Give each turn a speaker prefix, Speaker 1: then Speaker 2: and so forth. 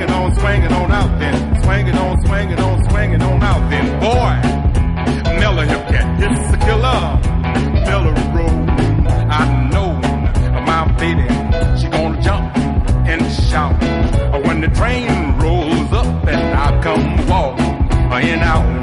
Speaker 1: swing it on, swing it on out then. Swing it on, swing it on, swing it on out then. Boy, Miller Hip Cat, it's a killer. Miller Road, I know my baby, she gonna jump and shout. When the train rolls up and I come walk in out.